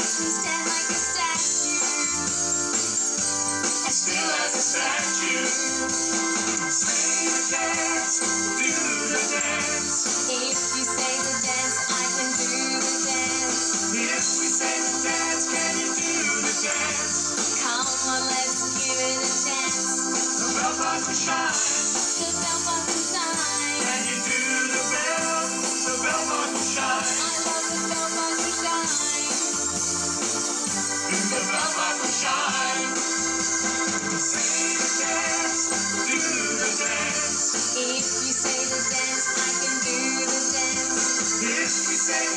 statue. Stand like a statue. As still as a statue.